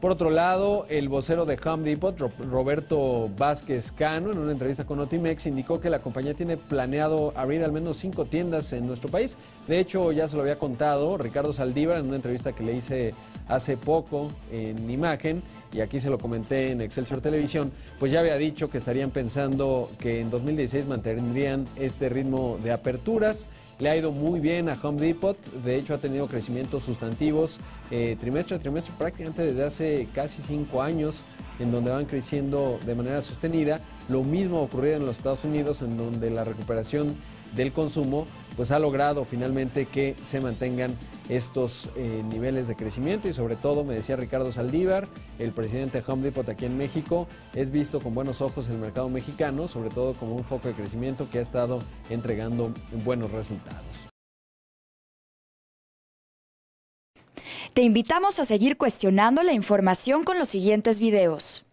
Por otro lado, el vocero de Home Depot, Roberto Vázquez Cano, en una entrevista con Notimex, indicó que la compañía tiene planeado abrir al menos cinco tiendas en nuestro país. De hecho, ya se lo había contado Ricardo Saldívar en una entrevista que le hice hace poco en Imagen y aquí se lo comenté en Excelsior Televisión, pues ya había dicho que estarían pensando que en 2016 mantendrían este ritmo de aperturas. Le ha ido muy bien a Home Depot, de hecho ha tenido crecimientos sustantivos eh, trimestre a trimestre prácticamente desde hace casi cinco años, en donde van creciendo de manera sostenida. Lo mismo ha ocurrido en los Estados Unidos, en donde la recuperación del consumo pues ha logrado finalmente que se mantengan estos eh, niveles de crecimiento y sobre todo, me decía Ricardo Saldívar, el presidente de Home Depot aquí en México, es visto con buenos ojos el mercado mexicano, sobre todo como un foco de crecimiento que ha estado entregando buenos resultados. Te invitamos a seguir cuestionando la información con los siguientes videos.